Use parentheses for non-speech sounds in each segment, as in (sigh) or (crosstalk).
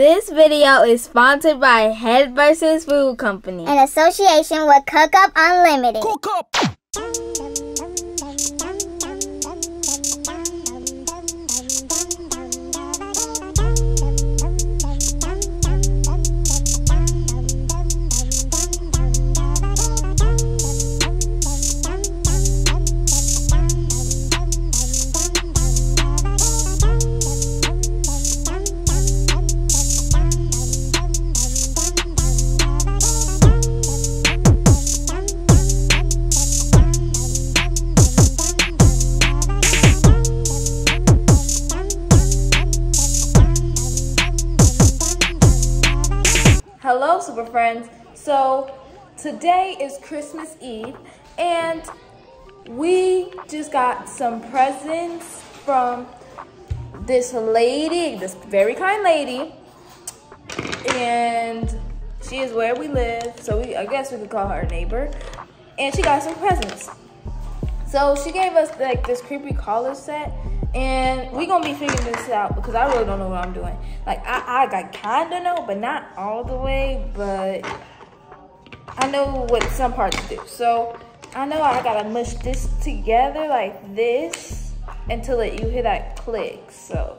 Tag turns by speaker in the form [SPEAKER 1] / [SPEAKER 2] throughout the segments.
[SPEAKER 1] This video is sponsored by Head vs. Food Company.
[SPEAKER 2] in association with Cook Up Unlimited.
[SPEAKER 3] Cook up.
[SPEAKER 4] Christmas Eve, and we just got some presents from this lady, this very kind lady, and she is where we live. So we, I guess we could call her a neighbor, and she got some presents. So she gave us like this creepy collar set, and we gonna be figuring this out because I really don't know what I'm doing. Like I, I got kinda know, but not all the way. But I know what some parts do. So I know I gotta mush this together like this until it you hear that click. So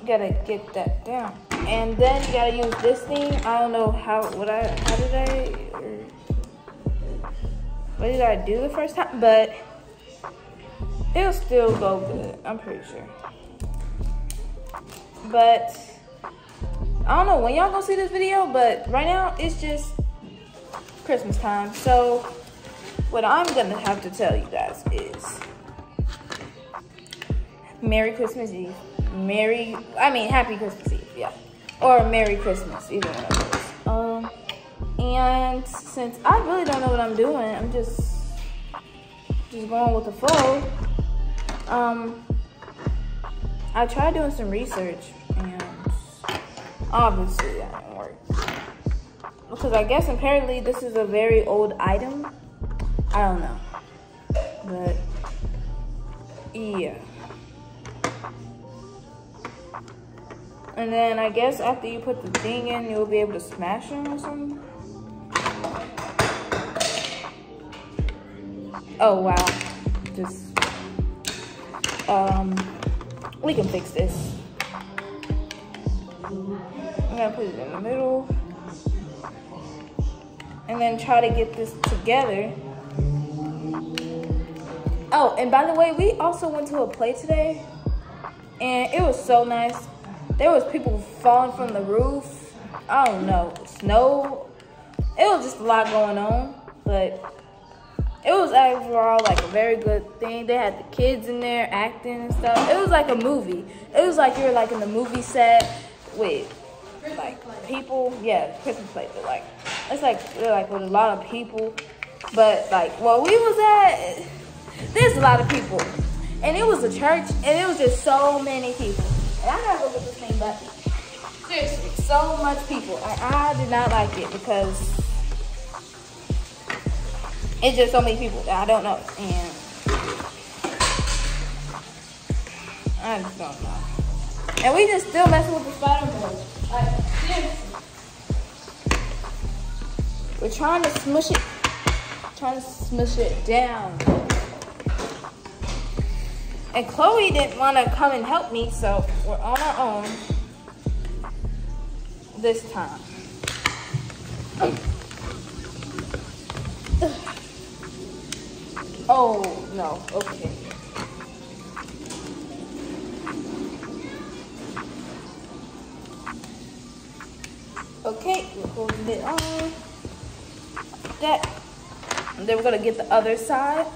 [SPEAKER 4] you gotta get that down, and then you gotta use this thing. I don't know how what I how did I. What did I do the first time? But it'll still go good. I'm pretty sure. But I don't know when y'all gonna see this video, but right now it's just Christmas time. So what I'm gonna have to tell you guys is Merry Christmas Eve. Merry I mean Happy Christmas Eve, yeah. Or Merry Christmas, either one of those. Um and since I really don't know what I'm doing, I'm just just going with the flow. Um, I tried doing some research, and obviously that didn't work because I guess apparently this is a very old item. I don't know, but yeah. And then I guess after you put the thing in, you'll be able to smash them or something. Oh wow. Just um we can fix this. I'm gonna put it in the middle. And then try to get this together. Oh, and by the way, we also went to a play today. And it was so nice. There was people falling from the roof. I don't know, snow. It was just a lot going on, but it was overall like a very good thing. They had the kids in there acting and stuff. It was like a movie. It was like you were like in the movie set with like people. Yeah, Christmas play, but like it's like like with a lot of people. But like where we was at, there's a lot of people, and it was a church, and it was just so many people. And I gotta go get this thing, but seriously, so much people. I did not like it because it's just so many people that I don't know. And I just don't know. And we just still messing with the spider mode. Like. We're trying to smush it, trying to smush it down. And Chloe didn't want to come and help me, so we're on our own this time. Oh, no. Okay, on. That. And then we're gonna get the other side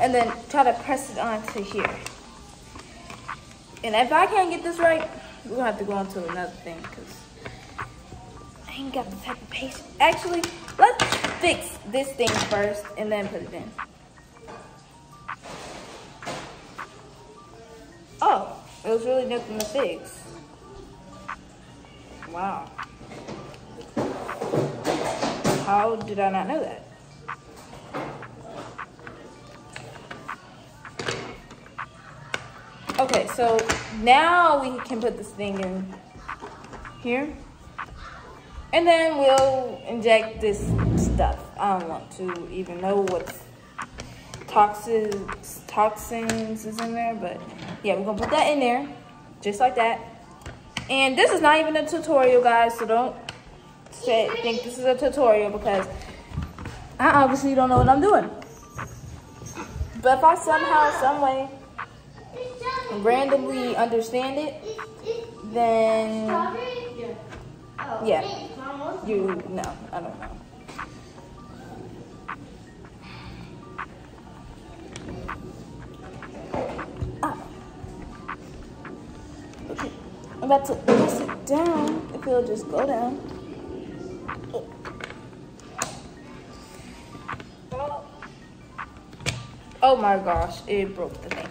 [SPEAKER 4] and then try to press it onto here. And if I can't get this right, we're gonna have to go on to another thing because I ain't got the type of patience. Actually, let's fix this thing first and then put it in. Oh, it was really nothing to fix. Wow. How did I not know that? Okay, so now we can put this thing in here. And then we'll inject this stuff. I don't want to even know what toxins, toxins is in there, but yeah, we're gonna put that in there, just like that. And this is not even a tutorial, guys, so don't say, think this is a tutorial because I obviously don't know what I'm doing. But if I somehow, some way, randomly understand it, then yeah, you know, I don't know. Ah. Okay, I'm about to press it down. If it'll just go down. Oh. oh my gosh, it broke the thing.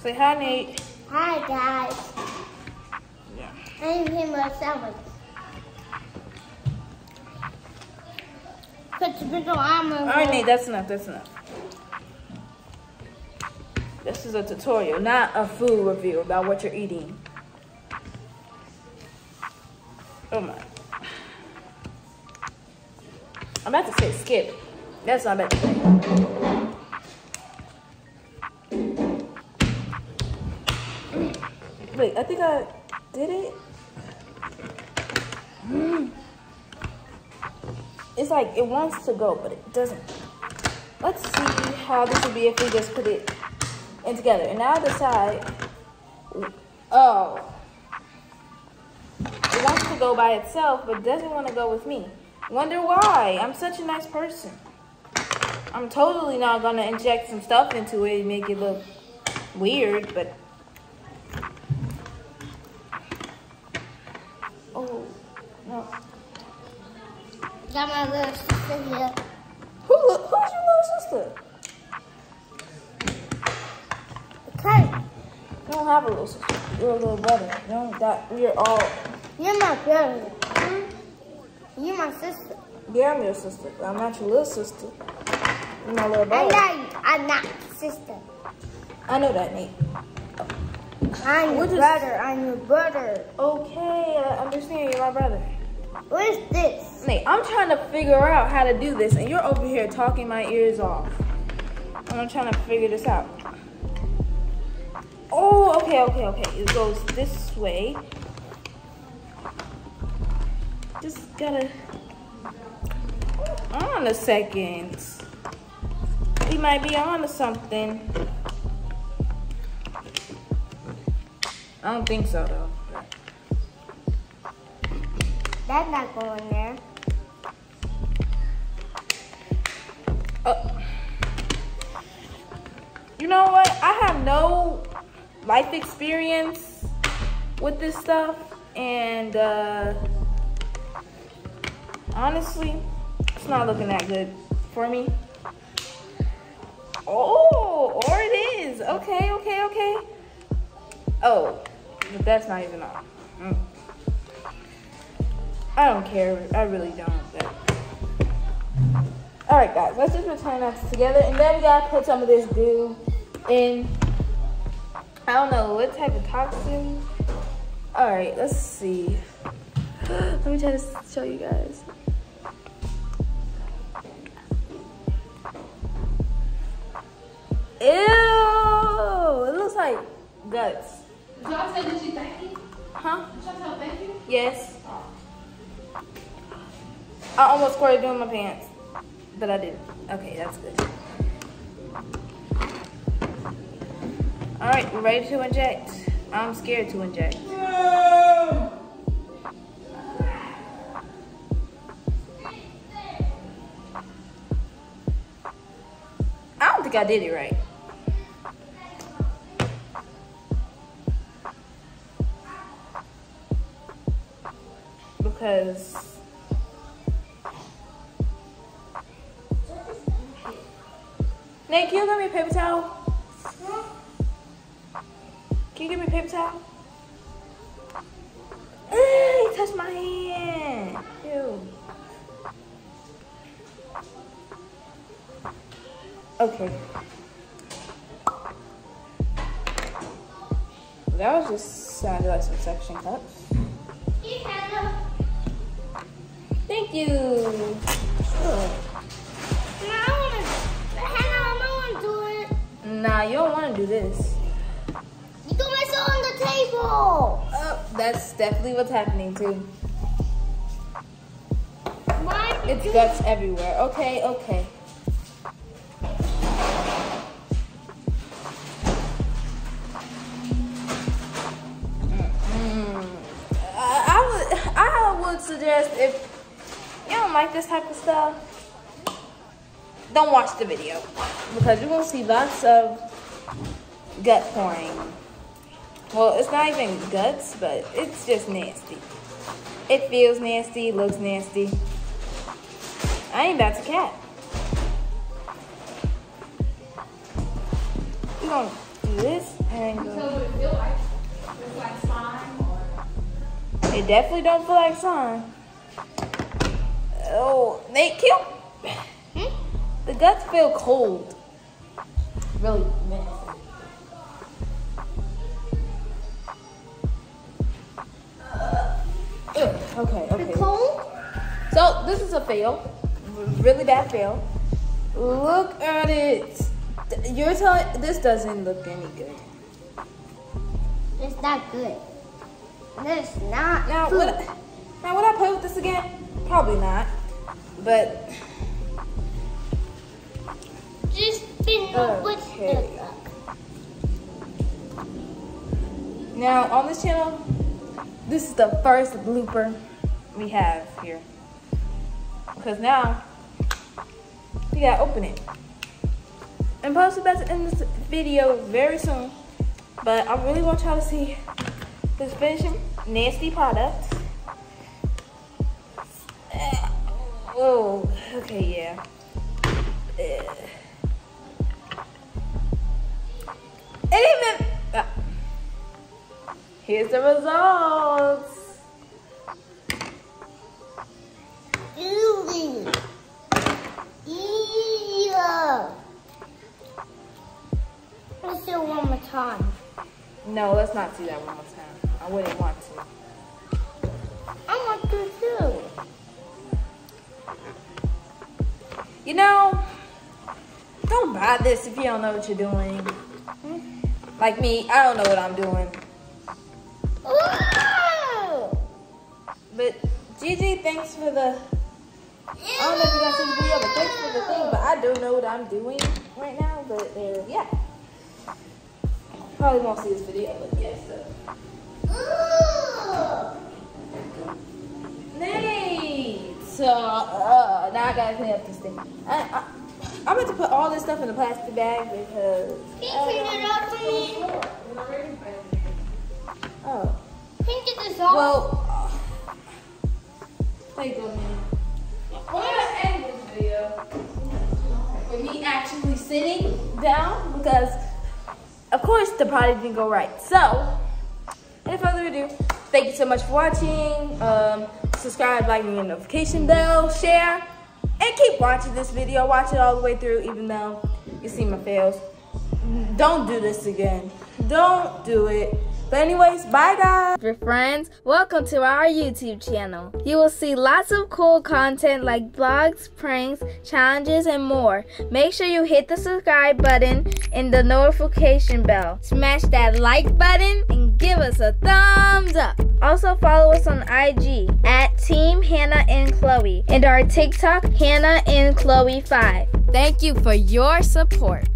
[SPEAKER 4] Say hi, Nate.
[SPEAKER 2] Hi, guys.
[SPEAKER 4] Yeah.
[SPEAKER 2] I'm here with sandwich. Put the big armor.
[SPEAKER 4] All right, Nate, that's enough. That's enough. This is a tutorial, not a food review about what you're eating. Oh my. I'm about to say skip. That's what I'm about to say. Wait, I think I did it. Mm. It's like it wants to go, but it doesn't. Let's see how this would be if we just put it in together. And now the side, oh, go by itself, but doesn't want to go with me. Wonder why? I'm such a nice person. I'm totally not gonna inject some stuff into it and make it look weird, but oh no.
[SPEAKER 2] Got my little sister here.
[SPEAKER 4] Who who's your little sister?
[SPEAKER 2] Okay.
[SPEAKER 4] You don't have a little sister. You're a little brother. You don't that we're all
[SPEAKER 2] You're my brother. Hmm? You're my sister.
[SPEAKER 4] yeah, I'm your sister, but I'm not your little sister. You're my little
[SPEAKER 2] I'm
[SPEAKER 4] brother.
[SPEAKER 2] not, I'm not sister.
[SPEAKER 4] I know that, Nate.
[SPEAKER 2] I'm your brother. I'm your brother.
[SPEAKER 4] Okay, I understand. You're my brother.
[SPEAKER 2] What is this?
[SPEAKER 4] Nate, I'm trying to figure out how to do this, and you're over here talking my ears off. And I'm trying to figure this out. Oh, okay, okay, okay. It goes this way. Just gotta. On a second. We might be on to something. I don't think so, though.
[SPEAKER 2] That's not going there.
[SPEAKER 4] Uh, you know what? I have no life experience with this stuff, and uh, honestly, it's not looking that good for me. Oh, or it is. Okay, okay, okay. Oh, but that's not even on. Mm. I don't care. I really don't. But all right, guys, let's just return that together, and then we gotta put some of this goo in. I don't know what type of toxin. All right, let's see. (gasps) Let me try to show you guys. Ew! It looks like guts.
[SPEAKER 3] Y'all said did you thank you?
[SPEAKER 4] Huh?
[SPEAKER 3] Did y'all tell thank you?
[SPEAKER 4] Yes. I almost squirted doing my pants, but I didn't. Okay, that's good. All right, we're ready to inject. I'm scared to inject. I don't think I did it right. because Nate, can you give me a paper towel? Can you give me a paper towel? Ugh, he touched my hand. Ew. Okay. That was just sounded like some suction cups. Thank you.
[SPEAKER 2] Wanna, wanna do it.
[SPEAKER 4] Nah, you don't want to do this.
[SPEAKER 2] You got my soul on the table.
[SPEAKER 4] Oh, that's definitely what's happening too.
[SPEAKER 2] Why?
[SPEAKER 4] It's guts everywhere. Okay, okay. I, I would I would suggest if you don't like this type of stuff, don't watch the video because you're gonna see lots of gut pouring. Well, it's not even guts, but it's just nasty. It feels nasty, looks nasty. I ain't about to cat. We gonna do this and
[SPEAKER 3] So
[SPEAKER 4] go.
[SPEAKER 3] would it feel like? It's like slime or?
[SPEAKER 4] It definitely don't feel like slime. Oh, Nate, kill.
[SPEAKER 2] Hmm?
[SPEAKER 4] The guts feel cold. Really nasty. Okay, okay. So this is a fail, really bad fail. Look at it. You're telling this doesn't look any good.
[SPEAKER 2] It's not good. It's not
[SPEAKER 4] Now
[SPEAKER 2] food.
[SPEAKER 4] would I, now would I play with this again? Probably not. But
[SPEAKER 2] Just spin the
[SPEAKER 4] Okay. now on this channel, this is the first blooper we have here. Because now we gotta open it. And post about to end this video very soon. But I really want y'all to see this finishing nasty product. Oh, okay, yeah. Eh. It even. Here's the results.
[SPEAKER 2] Ew. Ew. Let's do it one more time.
[SPEAKER 4] No, let's not see that one more time. I wouldn't want to.
[SPEAKER 2] I want to too.
[SPEAKER 4] You know, don't buy this if you don't know what you're doing. Like me, I don't know what I'm doing.
[SPEAKER 2] Ooh.
[SPEAKER 4] But Gigi, thanks for the. I don't know if you're gonna see the video, but thanks for the thing. But I don't know what I'm doing right now. But uh, yeah, probably won't see this video, but yes. Uh, Nate, so uh, now I gotta clean up this thing. I, I, I'm about to put all this stuff in a plastic bag because.
[SPEAKER 2] Can you clean it up for me?
[SPEAKER 4] Oh.
[SPEAKER 2] Can you get this off?
[SPEAKER 4] Well, take a minute.
[SPEAKER 3] We're gonna end this video.
[SPEAKER 4] with me actually sitting down because, of course, the party didn't go right. So, without further ado, thank you so much for watching. Um, subscribe, like, ring the notification bell, share, and keep watching this video. Watch it all the way through, even though you see my fails. Don't do this again. Don't do it. But anyways, bye guys.
[SPEAKER 1] Your friends, welcome to our YouTube channel. You will see lots of cool content like vlogs, pranks, challenges, and more. Make sure you hit the subscribe button and the notification bell. Smash that like button and give us a thumbs up. Also follow us on IG at Team Hannah and Chloe and our TikTok Hannah and Chloe 5. Thank you for your support.